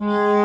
Mm-hmm.